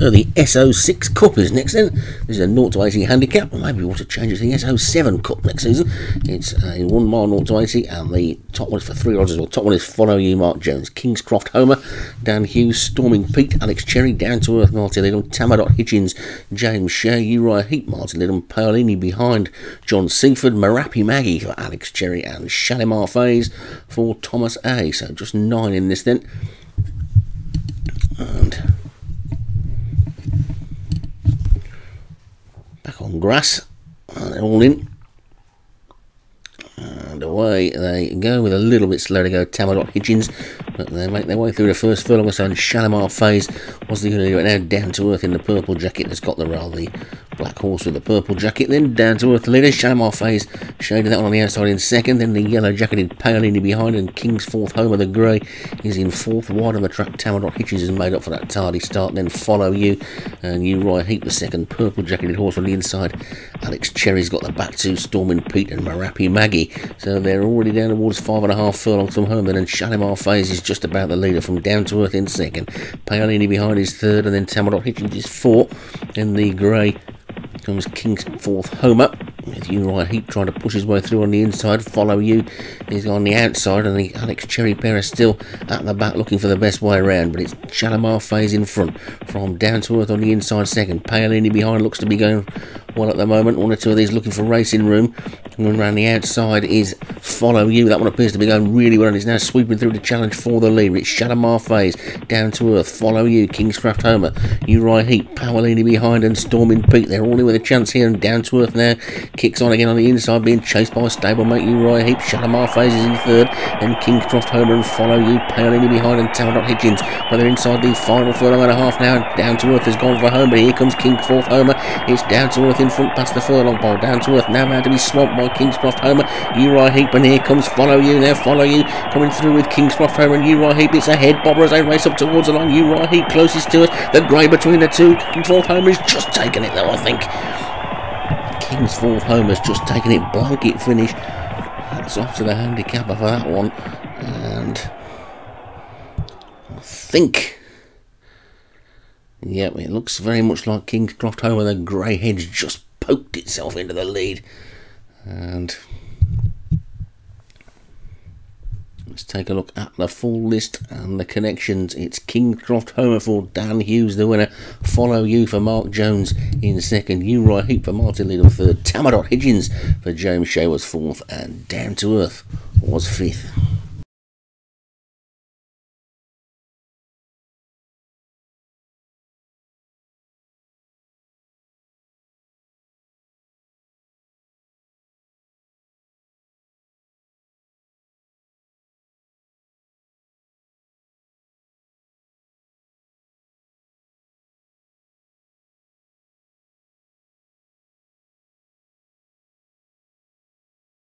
Uh, the SO6 Cup is next then. This is a 0 to 80 handicap. Maybe we want to change it to the SO7 Cup next season. It's a 1 mile 0 to 80 and the top one is for 3 odds as well. Top one is Follow You Mark Jones, Kingscroft Homer, Dan Hughes, Storming Pete, Alex Cherry, Down to Earth, Martin Lidham, Tamadot Hitchens, James Shea, Uriah Heap, Martin Lidham, Paolini behind John Seaford, Marapi Maggie for Alex Cherry and Shalimar Faze for Thomas A. So just 9 in this then. And back on grass. And they're all in. And away they go with a little bit slow to go. Tamadot Hitchens, but they make their way through the first furlong. So in Shalimar Faze, what's he going to do now? Down to earth in the purple jacket that's got the rail. The black horse with the purple jacket. Then down to earth leader. Shalimar Faze shaded that one on the outside in second. Then the yellow jacketed Paolini behind. And Kingscroft Homer the grey is in fourth. Wide on the track. Tamadot Hitchens is made up for that tardy start. Then follow you. And you Uriah Heap the second. Purple jacketed horse on the inside. Alex Cherry's got the back two. Storming Pete and Marapi Maggie. So they're already down towards five and a half furlongs from home. Then and Shalimar Faze is just about the leader from down to earth in second. Paolini behind is third, and then Tamadot Hitchens is fourth. And the grey comes King's fourth Homer. With Uriah Heap trying to push his way through on the inside. Follow you. He's on the outside, and the Alex Cherry pair are still at the back looking for the best way around. But it's Shalimar Faze in front from down to earth on the inside second. Paolini behind looks to be going well at the moment. One or two of these looking for racing room. And around the outside is Follow You. That one appears to be going really well and is now sweeping through the challenge for the lead. It's Faze down to earth. Follow You. Kingscroft Homer. Uriah Heap. Paolini behind and Storming Pete. They're all in with a chance here and down to earth now. Kicks on again on the inside, being chased by stablemate Uriah Heat. Shalimar Faze is in third. Then Kingscroft Homer and Follow You. Paolini behind and Tamadot Hitchens. But they're inside the final furlong and a half now. And down to earth has gone for Homer. Here comes Kingscroft Homer. It's down to earth in front past the furlong pole. Down to earth now had to be swamped by Kingscroft Homer. Uriah Heap and here comes Follow You. Now Follow You coming through with Kingscroft Homer and Uriah Heap. It's ahead. Bobber as they race up towards the line. Uriah Heap closest to it. The grey between the two. Kingscroft Homer is just taking it though, I think. Kingscroft Homer's just taken it. Blanket finish. That's off to the handicapper for that one. And I think Yep, it looks very much like Kingscroft Homer. The grey hedge just poked itself into the lead. And let's take a look at the full list and the connections. It's Kingscroft Homer for Dan Hughes, the winner. Follow You for Mark Jones in second. Uriah Heap for Martin Lidham third. Tamadot Higgins for James Shea was fourth. And Down to Earth was fifth.